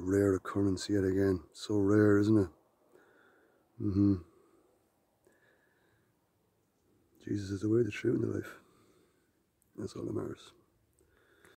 rare occurrence yet again. So rare, isn't it? Mm-hmm. Jesus is the way, the truth, and the life. That's all that matters.